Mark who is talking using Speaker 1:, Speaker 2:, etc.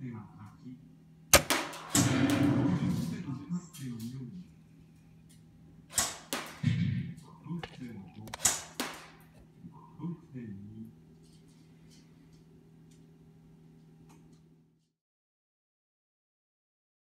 Speaker 1: 对马达基。